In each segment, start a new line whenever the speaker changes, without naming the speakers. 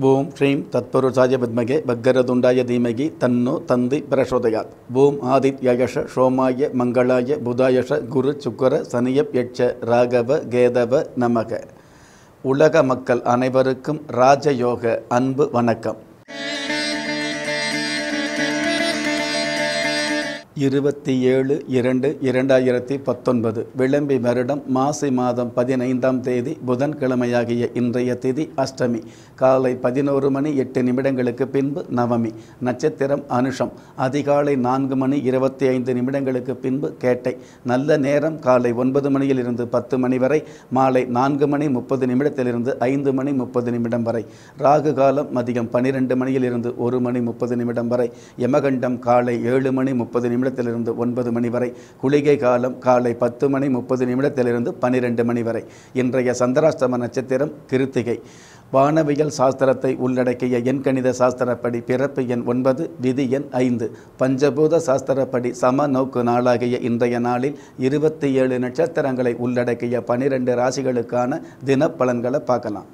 ஓம் ஸ்ரீம் தத்பருஷாய வித்மகே பக்கரதுண்டாய தீமகி தன்னோ தந்தி பிரசோதயாத் ஓம் ஆதித்யயஷ சோமாய மங்களாய புதாயஷ குரு சுக்கர சனியப் யட்ச ராகவ கேதவ நமக உலக மக்கள் அனைவருக்கும் ராஜயோக அன்பு வணக்கம் இருபத்தி ஏழு இரண்டு இரண்டாயிரத்தி பத்தொன்பது விளம்பி வருடம் மாசி மாதம் பதினைந்தாம் தேதி புதன்கிழமையாகிய இன்றைய திதி அஷ்டமி. காலை பதினோரு மணி எட்டு நிமிடங்களுக்கு பின்பு நவமி. நட்சத்திரம் அனுஷம். அதிகாலை நான்கு மணி இருபத்தி ஐந்து நிமிடங்களுக்கு பின்பு கேட்டை. நல்ல நேரம் காலை ஒன்பது மணியிலிருந்து பத்து மணி வரை மாலை நான்கு மணி முப்பது நிமிடத்திலிருந்து ஐந்து மணி முப்பது நிமிடம் வரை. ராகு காலம் மதியம் பனிரெண்டு மணியிலிருந்து ஒரு மணி முப்பது நிமிடம் வரை. யமகண்டம் காலை ஏழு மணி முப்பது நிமிடம் நிமிடத்திலிருந்து ஒன்பது மணி வரை குளிகை காலம் காலை பத்து மணி முப்பது நிமிடத்திலிருந்து பன்னிரெண்டு மணி வரை. இன்றைய சந்திராஷ்டம நட்சத்திரம் கிருத்திகை. வானவியல் சாஸ்திரத்தை உள்ளடக்கிய எண்கணித சாஸ்திரப்படி பிறப்பு எண் ஒன்பது விதி எண் ஐந்து. பஞ்சபூத சாஸ்திரப்படி சம நோக்கு நாளாகிய இன்றைய நாளில் இருபத்தி ஏழு நட்சத்திரங்களை உள்ளடக்கிய பனிரெண்டு ராசிகளுக்கான தினப்பலன்களை பார்க்கலாம்.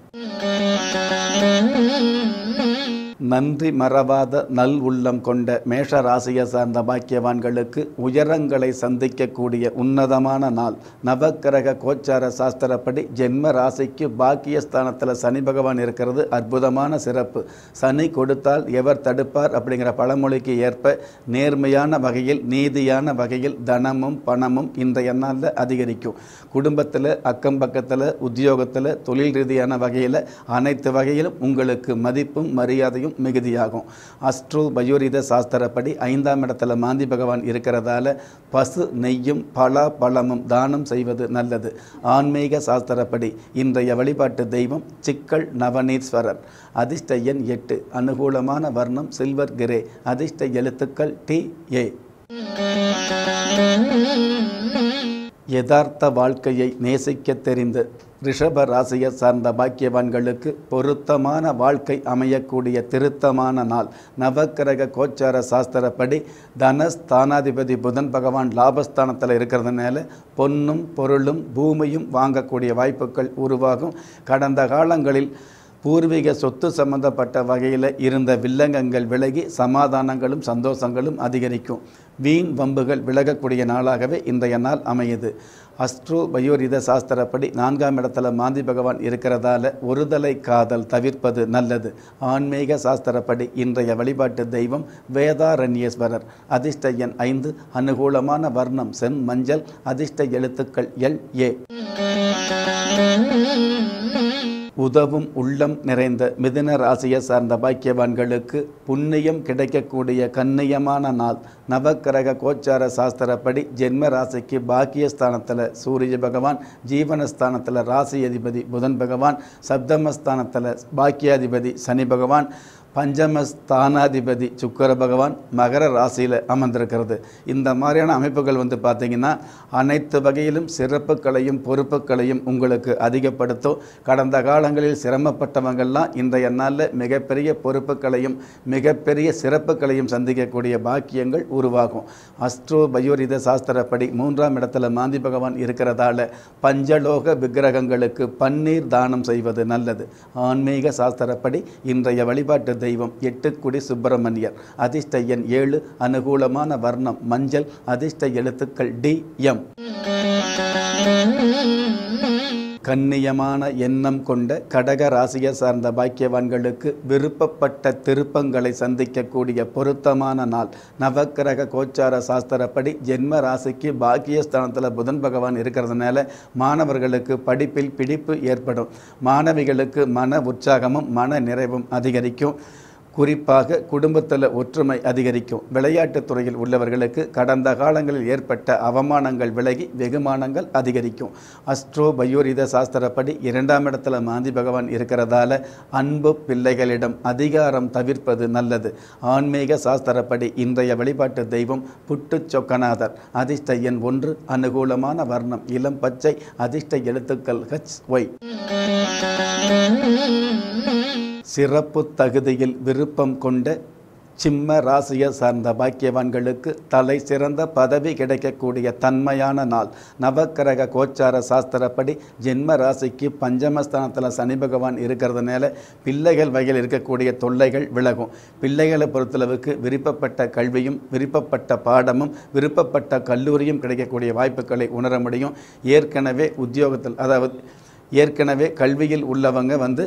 நன்றி மறவாத நல் உள்ளம் கொண்ட மேஷ ராசியை சார்ந்த பாக்கியவான்களுக்கு உயரங்களை சந்திக்கக்கூடிய உன்னதமான நாள். நவக்கிரக கோச்சார சாஸ்திரப்படி ஜென்ம ராசிக்கு பாக்கியஸ்தானத்தில் சனி பகவான் இருக்கிறது அற்புதமான சிறப்பு. சனி கொடுத்தால் எவர் தடுப்பார் அப்படிங்கிற பழமொழிக்கு ஏற்ப நேர்மையான வகையில் நீதியான வகையில் தனமும் பணமும் இன்றைய நாளில் அதிகரிக்கும். குடும்பத்தில் அக்கம் பக்கத்தில் உத்தியோகத்தில் தொழில் ரீதியான வகையில் அனைத்து வகையிலும் உங்களுக்கு மதிப்பும் மரியாதையும் மிகுதியாகும். அஸ்ட்ரோ பயோரித சாஸ்திரப்படி ஐந்தாம் இடத்துல மாந்தி பகவான் இருக்கிறதால பசு நெய்யும் பலா பழமும் தானம் செய்வது நல்லது. ஆன்மீக சாஸ்திரப்படி இன்றைய வழிபாட்டு தெய்வம் சிக்கல் நவநீஸ்வரர். அதிர்ஷ்ட எண் எட்டு. அனுகூலமான வர்ணம் சில்வர் கிரே. அதிர்ஷ்ட எழுத்துக்கள் டி ஏ. யதார்த்த வாழ்க்கையை நேசிக்க தெரிந்து ரிஷப ராசியை சார்ந்த பாக்கியவான்களுக்கு பொருத்தமான வாழ்க்கை அமையக்கூடிய திருத்தமான நாள். நவக்கிரக கோச்சார சாஸ்திரப்படி தனஸ்தானாதிபதி புதன் பகவான் லாபஸ்தானத்தில் இருக்கிறதுனால பொன்னும் பொருளும் பூமியும் வாங்கக்கூடிய வாய்ப்புகள் உருவாகும். கடந்த காலங்களில் பூர்வீக சொத்து சம்பந்தப்பட்ட வகையில் இருந்த வில்லங்கங்கள் விலகி சமாதானங்களும் சந்தோஷங்களும் அதிகரிக்கும். வீண் வம்புகள் விலகக்கூடிய நாளாகவே இன்றைய நாள் அமையுது. அஸ்ட்ரோ பயோரித சாஸ்திரப்படி நான்காம் இடத்துல மாந்தி பகவான் இருக்கிறதால ஒருதலை காதல் தவிர்ப்பது நல்லது. ஆன்மீக சாஸ்திரப்படி இன்றைய வழிபாட்டு தெய்வம் வேதாரண்யேஸ்வரர். அதிர்ஷ்ட எண் ஐந்து அனுகூலமான வர்ணம் செம் மஞ்சள் அதிர்ஷ்ட எழுத்துக்கள் எல் ஏ. உதவும் உள்ளம் நிறைந்த மிதுன ராசியை சார்ந்த பாக்கியவான்களுக்கு புண்ணியம் கிடைக்கக்கூடிய கண்ணியமான நாள். நவக்கிரக கோச்சார சாஸ்திரப்படி ஜென்ம ராசிக்கு பாக்கியஸ்தானத்தில் சூரிய பகவான் ஜீவனஸ்தானத்தில் ராசி அதிபதி புதன் பகவான் சப்தமஸ்தானத்தில் பாக்கியாதிபதி சனி பகவான் பஞ்சமஸ்தானாதிபதி சுக்கர பகவான் மகர ராசியில் அமர்ந்திருக்கிறது. இந்த மாதிரியான அமைப்புகள் வந்து பார்த்திங்கன்னா அனைத்து வகையிலும் சிறப்புகளையும் பொறுப்புகளையும் உங்களுக்கு அதிகப்படுத்தும். கடந்த காலங்களில் சிரமப்பட்டவங்கள்லாம் இன்றைய நாளில் மிகப்பெரிய பொறுப்புகளையும் மிகப்பெரிய சிறப்புகளையும் சந்திக்கக்கூடிய பாக்கியங்கள் உருவாகும். அஸ்ட்ரோ பயோரித சாஸ்திரப்படி மூன்றாம் இடத்துல மாந்தி பகவான் இருக்கிறதால பஞ்சலோக விக்கிரகங்களுக்கு பன்னீர் தானம் செய்வது நல்லது. ஆன்மீக சாஸ்திரப்படி இன்றைய வழிபாட்டு தெய்வம் எட்டுக்குடி சுப்பிரமணியர். அதிர்ஷ்ட எண் ஏழு அனுகூலமான வர்ணம் மஞ்சள் அதிர்ஷ்ட எழுத்துக்கள் டி எம். கண்ணியமான எண்ணம் கொண்ட கடக ராசியை சார்ந்த பாக்கியவான்களுக்கு விருப்பப்பட்ட திருப்பங்களை சந்திக்கக்கூடிய பொருத்தமான நாள். நவக்கிரக கோச்சார சாஸ்திரப்படி ஜென்ம ராசிக்கு பாக்கியஸ்தானத்தில் புதன் பகவான் இருக்கிறதுனால மாணவர்களுக்கு படிப்பில் பிடிப்பு ஏற்படும். மாணவிகளுக்கு மன உற்சாகமும் மன நிறைவும் அதிகரிக்கும். குறிப்பாக குடும்பத்தில் ஒற்றுமை அதிகரிக்கும். விளையாட்டுத் துறையில் உள்ளவர்களுக்கு கடந்த காலங்களில் ஏற்பட்ட அவமானங்கள் விலகி வெகுமானங்கள் அதிகரிக்கும். அஸ்ட்ரோ பயோரித சாஸ்திரப்படி இரண்டாம் இடத்துல மாந்தி பகவான் இருக்கிறதால அன்பு பிள்ளைகளிடம் அதிகாரம் தவிர்ப்பது நல்லது. ஆன்மீக சாஸ்திரப்படி இன்றைய வழிபாட்டு தெய்வம் புட்டு சொக்கநாதர். அதிர்ஷ்ட எண் ஒன்று அனுகூலமான வர்ணம் இளம் பச்சை அதிர்ஷ்ட எழுத்துக்கள் ஹச் ஒய் சிறப்பு தகுதியில் விருப்பம் கொண்ட சிம்ம ராசியை சார்ந்த பாக்கியவான்களுக்கு தலை சிறந்த பதவி கிடைக்கக்கூடிய தன்மையான நாள். நவக்கிரக கோச்சார சாஸ்திரப்படி ஜென்ம ராசிக்கு பஞ்சமஸ்தானத்தில் சனி பகவான் இருக்கிறதுனால பிள்ளைகள் வகையில் இருக்கக்கூடிய தொல்லைகள் விலகும். பிள்ளைகளை பொறுத்தளவுக்கு விருப்பப்பட்ட கல்வியும் விருப்பப்பட்ட பாடமும் விருப்பப்பட்ட கல்லூரியும் கிடைக்கக்கூடிய வாய்ப்புகளை உணர முடியும். ஏற்கனவே உத்தியோகத்தில் அதாவது ஏற்கனவே கல்வியில் உள்ளவங்க வந்து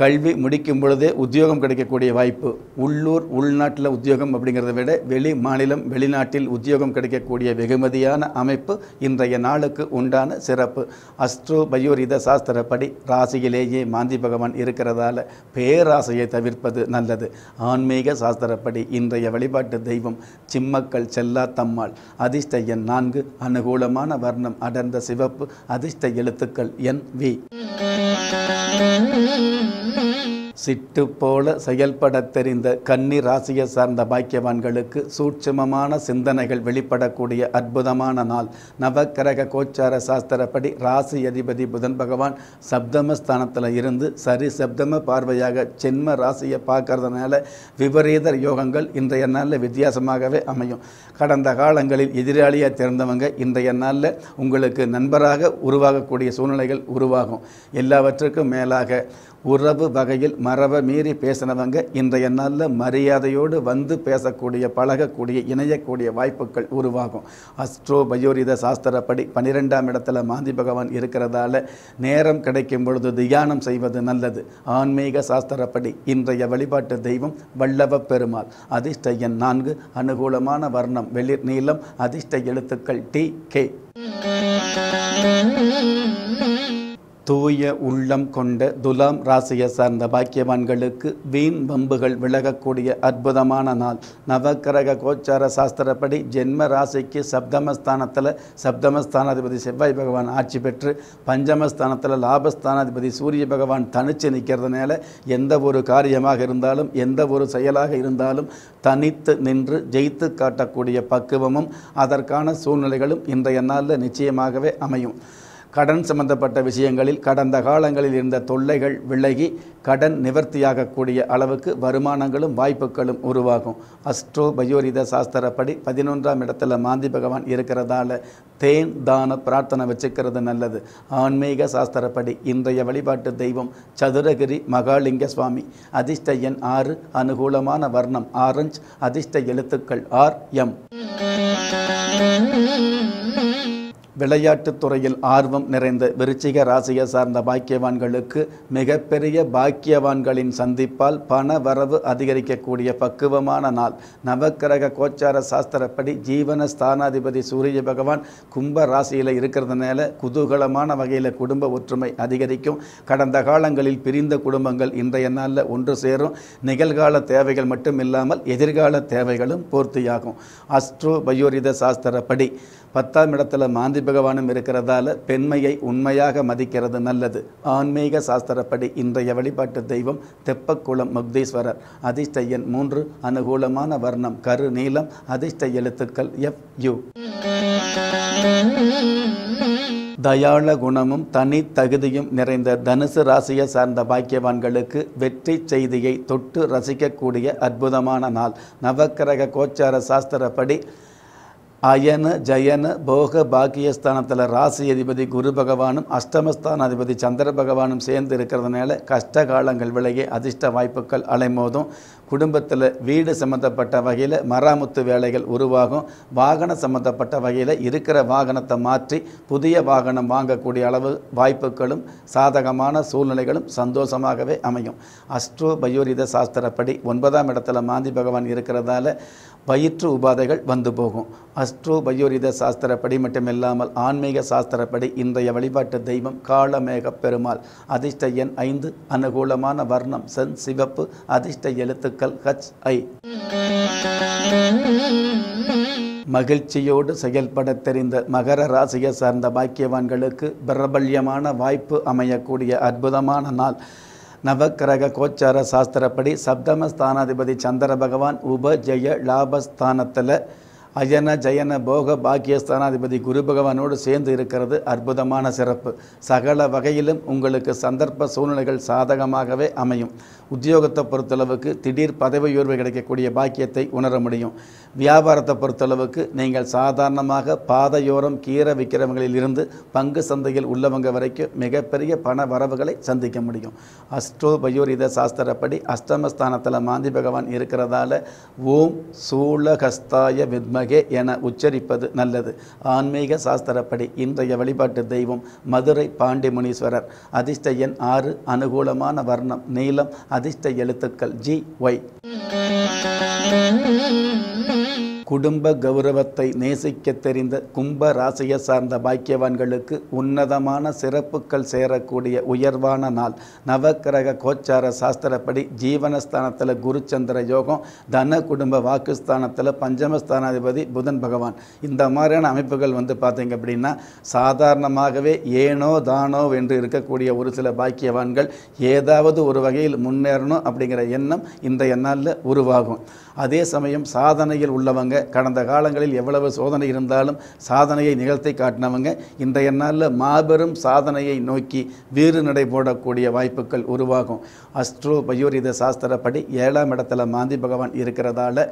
கல்வி முடிக்கும் பொழுதே உத்தியோகம் கிடைக்கக்கூடிய வாய்ப்பு. உள்ளூர் உள்நாட்டில் உத்தியோகம் அப்படிங்கிறத விட வெளி மாநிலம் வெளிநாட்டில் உத்தியோகம் கிடைக்கக்கூடிய வெகுமதியான அமைப்பு இன்றைய நாளுக்கு உண்டான சிறப்பு. அஸ்ட்ரோ பயோரித சாஸ்திரப்படி ராசியிலேயே மாந்தி பகவான் இருக்கிறதால பேராசையை தவிர்ப்பது நல்லது. ஆன்மீக சாஸ்திரப்படி இன்றைய வழிபாட்டு தெய்வம் சிம்மக்கள் செல்லா தம்மாள். அதிர்ஷ்ட எண் நான்கு அனுகூலமான வர்ணம் அடர்ந்த சிவப்பு அதிர்ஷ்ட எழுத்துக்கள் என் வி. Mm-hmm. சிட்டு போல செயல்படத் தெரிந்த கன்னி ராசியை சார்ந்த பாக்கியவான்களுக்கு சூட்சமமான சிந்தனைகள் வெளிப்படக்கூடிய அற்புதமான நாள். நவக்கிரக கோச்சார சாஸ்திரப்படி ராசி அதிபதி புதன் பகவான் சப்தமஸ்தானத்தில் இருந்து சரி சப்தம பார்வையாக சென்ம ராசியை பார்க்கறதுனால விபரீத யோகங்கள் இன்றைய நாளில் வித்தியாசமாகவே அமையும். கடந்த காலங்களில் எதிராளியாக திறந்தவங்க இன்றைய நாளில் உங்களுக்கு நண்பராக உருவாகக்கூடிய சூழ்நிலைகள் உருவாகும். எல்லாவற்றுக்கும் மேலாக உறவு வகையில் மரபை மீறி பேசினவங்க இன்றைய நாளில் மரியாதையோடு வந்து பேசக்கூடிய பழகக்கூடிய இணையக்கூடிய வாய்ப்புகள் உருவாகும். அஸ்ட்ரோ பயோரித சாஸ்திரப்படி பன்னிரெண்டாம் இடத்துல மாந்தி பகவான் இருக்கிறதால நேரம் கிடைக்கும் பொழுது தியானம் செய்வது நல்லது. ஆன்மீக சாஸ்திரப்படி இன்றைய வழிபாட்டு தெய்வம் வல்லவ பெருமாள். அதிர்ஷ்ட எண் நான்கு அனுகூலமான வர்ணம் வெளிர் நீளம் அதிர்ஷ்ட எழுத்துக்கள் டி கே. தூய உள்ளம் கொண்ட துலாம் ராசியை சார்ந்த பாக்கியவான்களுக்கு வீண் வம்புகள் விலகக்கூடிய அற்புதமான நாள். நவக்கிரக கோச்சார சாஸ்திரப்படி ஜென்ம ராசிக்கு சப்தமஸ்தானத்தில் சப்தமஸ்தானாதிபதி செவ்வாய் பகவான் ஆட்சி பெற்று பஞ்சமஸ்தானத்தில் லாபஸ்தானாதிபதி சூரிய பகவான் தனிச்சு நிற்கிறதுனால எந்த ஒரு காரியமாக இருந்தாலும் எந்த ஒரு செயலாக இருந்தாலும் தனித்து நின்று ஜெயித்து காட்டக்கூடிய பக்குவமும் அதற்கான சூழ்நிலைகளும் இன்றைய நாளில் நிச்சயமாகவே அமையும். கடன் சம்பந்தப்பட்ட விஷயங்களில் கடந்த காலங்களில் இருந்த தொல்லைகள் விலகி கடன் நிவர்த்தியாகக்கூடிய அளவுக்கு வருமானங்களும் வாய்ப்புகளும் உருவாகும். அஸ்ட்ரோ பயோரித சாஸ்திரப்படி பதினொன்றாம் இடத்துல மாந்தி பகவான் இருக்கிறதால தேன் தான பிரார்த்தனை வச்சுக்கிறது நல்லது. ஆன்மீக சாஸ்திரப்படி இன்றைய வழிபாட்டு தெய்வம் சதுரகிரி மகாலிங்க சுவாமி. அதிர்ஷ்ட எண் ஆறு அனுகூலமான வர்ணம் ஆரஞ்ச். அதிர்ஷ்ட எழுத்துக்கள் ஆர் எம். விளையாட்டுத் துறையில் ஆர்வம் நிறைந்த விருச்சிக ராசியை சார்ந்த பாக்கியவான்களுக்கு மிகப்பெரிய பாக்கியவான்களின் சந்திப்பால் பண வரவு அதிகரிக்கக்கூடிய பக்குவமான நாள். நவக்கிரக கோச்சார சாஸ்திரப்படி ஜீவன ஸ்தானாதிபதி சூரிய பகவான் கும்ப ராசியில் இருக்கிறதுனால குதூகலமான வகையில் குடும்ப ஒற்றுமை அதிகரிக்கும். கடந்த காலங்களில் பிரிந்த குடும்பங்கள் இன்றைய நாளில் ஒன்று சேரும். நிகழ்கால தேவைகள் மட்டும் இல்லாமல் எதிர்கால தேவைகளும் பூர்த்தியாகும். அஸ்ட்ரோ பயோரித சாஸ்திரப்படி பத்தாம் இடத்துல மாந்தி பகவானும் இருக்கிறதால பெண்மையை உண்மையாக மதிக்கிறது நல்லது. ஆன்மீக சாஸ்திரப்படி இன்றைய வழிபாட்டு தெய்வம் தெப்பக்குளம் முக்தீஸ்வரர். அதிர்ஷ்ட எண் மூன்று அனுகூலமான வர்ணம் கரு நீளம் அதிர்ஷ்ட எழுத்துக்கள் எஃப் யூ. தயாள குணமும் தனி தகுதியும் நிறைந்த தனுசு ராசியை சார்ந்த பாக்கியவான்களுக்கு வெற்றி செய்தியை தொட்டு ரசிக்கக்கூடிய அற்புதமான நாள். நவக்கிரக கோச்சார சாஸ்திரப்படி அயன ஜயன போக பாக்கியஸ்தானத்தில் ராசி அதிபதி குரு பகவானும் அஷ்டமஸ்தானாதிபதி சந்திர பகவானும் சேர்ந்து இருக்கிறதுனால கஷ்ட காலங்கள் விலகி அதிர்ஷ்ட வாய்ப்புகள் அலைமோதும். குடும்பத்தில் வீடு சம்மந்தப்பட்ட வகையில் மராமத்து வேலைகள் உருவாகும். வாகனம் சம்மந்தப்பட்ட வகையில் இருக்கிற வாகனத்தை மாற்றி புதிய வாகனம் வாங்கக்கூடிய அளவு வாய்ப்புகளும் சாதகமான சூழ்நிலைகளும் சந்தோஷமாகவே அமையும். அஸ்ட்ரோ பயோரித சாஸ்திரப்படி ஒன்பதாம் இடத்துல மாந்தி பகவான் இருக்கிறதால வயிற்று உபாதைகள் வந்து போகும். அஸ்ட்ரோ பயோரித சாஸ்திரப்படி மட்டுமில்லாமல் ஆன்மீக சாஸ்திரப்படி இன்றைய வழிபாட்டு தெய்வம் காலமேக பெருமாள். அதிர்ஷ்ட எண் ஐந்து அனுகூலமான வர்ணம் சென் சிவப்பு அதிர்ஷ்ட எழுத்துக்கள் ஹச் ஐ. மகிழ்ச்சியோடு செயல்பட தெரிந்த மகர ராசியை சார்ந்த பாக்கியவான்களுக்கு பிரபல்யமான வாய்ப்பு அமையக்கூடிய அற்புதமான நாள். நவக்கிரக கோச்சார சாஸ்திரப்படி சப்தமஸ்தானாதிபதி சந்திர பகவான் உப ஜெய லாபஸ்தானத்தில் அஜன ஜயன போக பாக்கியஸ்தானாதிபதி குரு பகவானோடு சேர்ந்து இருக்கிறது அற்புதமான சிறப்பு. சகல வகையிலும் உங்களுக்கு சந்தர்ப்ப சூழ்நிலைகள் சாதகமாகவே அமையும். உத்தியோகத்தை பொறுத்தளவுக்கு திடீர் பதவி உயர்வு கிடைக்கக்கூடிய பாக்கியத்தை உணர முடியும். வியாபாரத்தை பொறுத்தளவுக்கு நீங்கள் சாதாரணமாக பாதையோரம் கீரை விற்கிறவங்களில் இருந்து பங்கு சந்தையில் உள்ளவங்க வரைக்கும் மிகப்பெரிய பண வரவுகளை சந்திக்க முடியும். அஸ்ட்ரோ பயோரித சாஸ்திரப்படி அஷ்டமஸ்தானத்தில் மாந்தி பகவான் இருக்கிறதால ஓம் சூலகஸ்தாய வித்மகே என உச்சரிப்பது நல்லது. ஆன்மீக சாஸ்திரப்படி இன்றைய வழிபாட்டு தெய்வம் மதுரை பாண்டி முனீஸ்வரர் அதிர்ஷ்ட எண் ஆறு அனுகூலமான வர்ணம் நீளம் அதிர்ஷ்ட எழுத்துக்கள் ஜி ஒய். குடும்ப கௌரவத்தை நேசிக்க தெரிந்த கும்ப ராசியை சார்ந்த பாக்கியவான்களுக்கு உன்னதமான சிறப்புகள் சேரக்கூடிய உயர்வான நாள். நவக்கிரக கோச்சார சாஸ்திரப்படி ஜீவனஸ்தானத்தில் குருச்சந்திர யோகம் தன குடும்ப வாக்குஸ்தானத்தில் பஞ்சமஸ்தானாதிபதி புதன் பகவான். இந்த மாதிரியான அமைப்புகள் வந்து பார்த்தீங்க அப்படின்னா சாதாரணமாகவே ஏனோ தானோ என்று இருக்கக்கூடிய ஒரு சில பாக்கியவான்கள் ஏதாவது ஒரு வகையில் முன்னேறணும் அப்படிங்கிற எண்ணம் இந்த நாளில் உருவாகும். அதே சமயம் சாதனையில் உள்ளவங்க கடந்த காலங்களில் எவ்வளவு சோதனை இருந்தாலும் சாதனையை நிகழ்த்தி காட்டினவங்க இன்றைய நாளில் மாபெரும் சாதனையை நோக்கி வீறு நடை போடக்கூடிய வாய்ப்புகள் உருவாகும். அஸ்ட்ரோ பயோரித சாஸ்திரப்படி ஏழாம் இடத்துல மாந்தி பகவான் இருக்கிறதால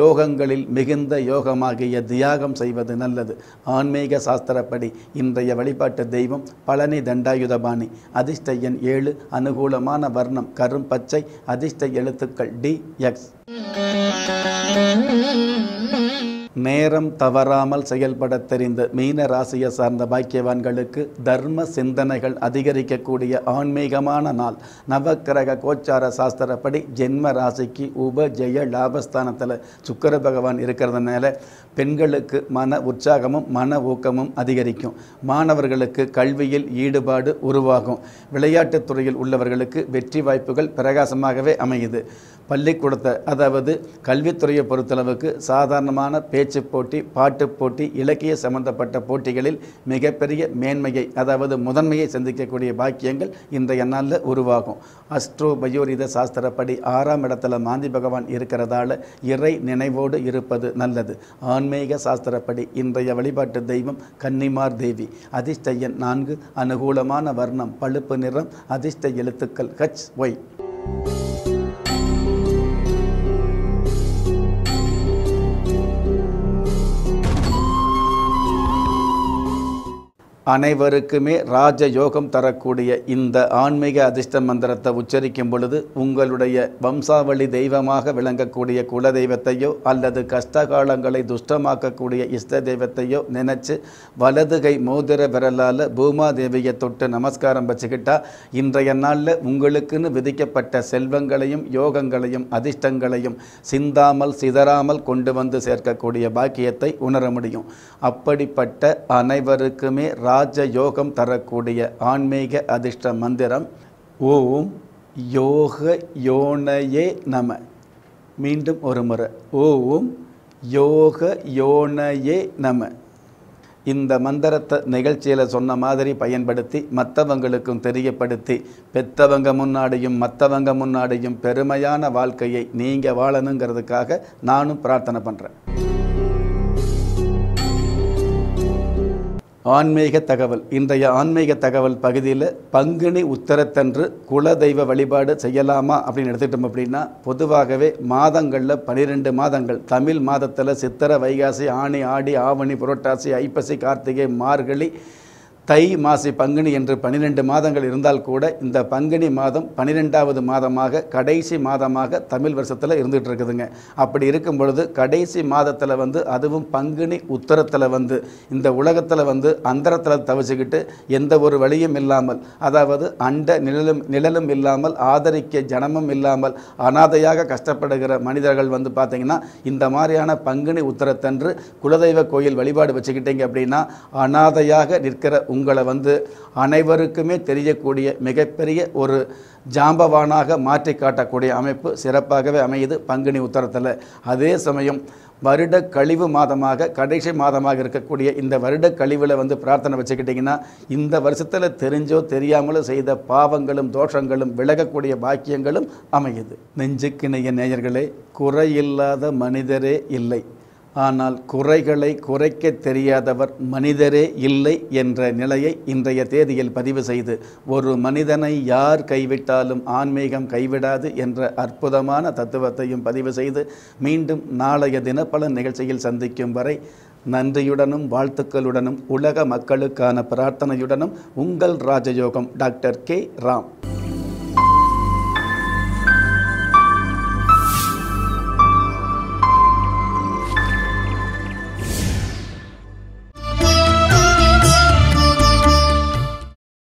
யோகங்களில் மிகுந்த யோகமாகிய தியாகம் செய்வது நல்லது. ஆன்மீக சாஸ்திரப்படி இன்றைய வழிபாட்டு தெய்வம் பழனி தண்டாயுதபாணி அதிர்ஷ்ட எண் ஏழு அனுகூலமான வர்ணம் கரும் பச்சை அதிர்ஷ்ட எழுத்துக்கள் டி எக்ஸ். நேரம் தவறாமல் செயல்பட தெரிந்த மீன ராசியை சார்ந்த பாக்கியவான்களுக்கு தர்ம சிந்தனைகள் அதிகரிக்கக்கூடிய ஆன்மீகமான நாள். நவக்கிரக கோச்சார சாஸ்திரப்படி ஜென்ம ராசிக்கு உப ஜெய லாபஸ்தானத்தில் சுக்கர பகவான் இருக்கிறதுனால பெண்களுக்கு மன உற்சாகமும் மன ஊக்கமும் அதிகரிக்கும். மாணவர்களுக்கு கல்வியில் ஈடுபாடு உருவாகும். விளையாட்டுத் துறையில் உள்ளவர்களுக்கு வெற்றி வாய்ப்புகள் பிரகாசமாகவே அமையுது. பள்ளிக்கூடத்தை அதாவது கல்வித்துறையை பொறுத்தளவுக்கு சாதாரணமான பேச்சு போட்டி பாட்டு போட்டி இலக்கிய சம்பந்தப்பட்ட போட்டிகளில் மிகப்பெரிய மேன்மையை அதாவது முதன்மையை சந்திக்கக்கூடிய பாக்கியங்கள் இன்றைய நாளில் உருவாகும். அஸ்ட்ரோ பயோரித சாஸ்திரப்படி ஆறாம் இடத்துல மாந்தி பகவான் இருக்கிறதால இறை நினைவோடு இருப்பது நல்லது. ஆன்மீக சாஸ்திரப்படி இன்றைய வழிபாட்டு தெய்வம் கன்னிமார் தேவி. அதிர்ஷ்ட நான்கு அனுகூலமான வர்ணம் பழுப்பு நிறம் அதிர்ஷ்ட எழுத்துக்கள் ஹச் ஒய். அனைவருக்குமே ராஜ யோகம் தரக்கூடிய இந்த ஆன்மீக அதிர்ஷ்ட மந்திரத்தை உச்சரிக்கும் பொழுது உங்களுடைய வம்சாவளி தெய்வமாக விளங்கக்கூடிய குல தெய்வத்தையோ அல்லது கஷ்டகாலங்களை துஷ்டமாக்கக்கூடிய இஷ்ட தெய்வத்தையோ நினைச்சு வலதுகை மோதிர விரலால் பூமாதேவியை தொட்டு நமஸ்காரம் வச்சுக்கிட்டா இன்றைய நாளில் உங்களுக்குன்னு விதிக்கப்பட்ட செல்வங்களையும் யோகங்களையும் அதிர்ஷ்டங்களையும் சிந்தாமல் சிதறாமல் கொண்டு வந்து சேர்க்கக்கூடிய பாக்கியத்தை உணர முடியும். அப்படிப்பட்ட அனைவருக்குமே ராஜ யோகம் தரக்கூடிய ஆன்மீக அதிர்ஷ்ட மந்திரம் ஓம் யோக யோனையே நம. மீண்டும் ஒரு முறை. ஓம் யோக யோனையே நம. இந்த மந்திரத்தை நிகழ்ச்சியில் சொன்ன மாதிரி பயன்படுத்தி மற்றவங்களுக்கும் தெரியப்படுத்தி பெத்தவங்க முன்னாடியும் மற்றவங்க முன்னாடியும் பெருமையான வாழ்க்கையை நீங்கள் வாழணுங்கிறதுக்காக நானும் பிரார்த்தனை பண்ணுறேன் ஆன்மீக தகவல். இன்றைய ஆன்மீக தகவல் பகுதியில் பங்குனி உத்தரத்தன்று குல தெய்வ வழிபாடு செய்யலாமா அப்படின்னு எடுத்துக்கிட்டோம் அப்படின்னா பொதுவாகவே மாதங்களில் பனிரெண்டு மாதங்கள். தமிழ் மாதத்தில் சித்திரை வைகாசி ஆணி ஆடி ஆவணி புரட்டாசி ஐப்பசி கார்த்திகை மார்கழி தை மாசி பங்குனி என்று பன்னிரெண்டு மாதங்கள் இருந்தால் கூட இந்த பங்குனி மாதம் பன்னிரெண்டாவது மாதமாக கடைசி மாதமாக தமிழ் வருஷத்தில் இருந்துகிட்டு இருக்குதுங்க அப்படி இருக்கும் பொழுது கடைசி மாதத்தில் வந்து அதுவும் பங்குனி உத்தரத்தில் வந்து இந்த உலகத்தில் வந்து அந்தரத்தில் தவிச்சுக்கிட்டு எந்த ஒரு வழியும் இல்லாமல் அதாவது அண்ட நிழலும் நிழலும் இல்லாமல் ஆதரிக்க ஜனமும் இல்லாமல் அனாதையாக கஷ்டப்படுகிற மனிதர்கள் வந்து பார்த்திங்கன்னா இந்த மாதிரியான பங்குனி உத்தரத்தன்று குலதெய்வ கோயில் வழிபாடு வச்சுக்கிட்டீங்க அப்படின்னா அனாதையாக நிற்கிற உங்களை வந்து அனைவருக்குமே தெரியக்கூடிய மிகப்பெரிய ஒரு ஜாம்பவானாக மாற்றி காட்டக்கூடிய அமைப்பு சிறப்பாகவே அமையுது பங்குனி உத்தரத்தில். அதே சமயம் வருட கழிவு மாதமாக கடைசி மாதமாக இருக்கக்கூடிய இந்த வருட கழிவில் வந்து பிரார்த்தனை வச்சுக்கிட்டிங்கன்னா இந்த வருஷத்தில் தெரிஞ்சோ தெரியாமலோ செய்த பாவங்களும் தோஷங்களும் விலகக்கூடிய பாக்கியங்களும் அமையுது. நெஞ்சுக்கிணைய நேயர்களே குறையில்லாத மனிதரே இல்லை. ஆனால் குறைகளை குறைக்க தெரியாதவர் மனிதரே இல்லை என்ற நிலையை இன்றைய தேதியில் பதிவு செய்து ஒரு மனிதனை யார் கைவிட்டாலும் ஆன்மீகம் கைவிடாது என்ற அற்புதமான தத்துவத்தையும் பதிவு செய்து மீண்டும் நாளைய தினப்பலன் நிகழ்ச்சியில் சந்திக்கும் வரை நன்றியுடனும் வாழ்த்துக்களுடனும் உலக மக்களுக்கான பிரார்த்தனையுடனும் உங்கள் ராஜயோகம் டாக்டர் கே. ராம்.